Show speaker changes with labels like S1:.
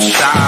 S1: Shot.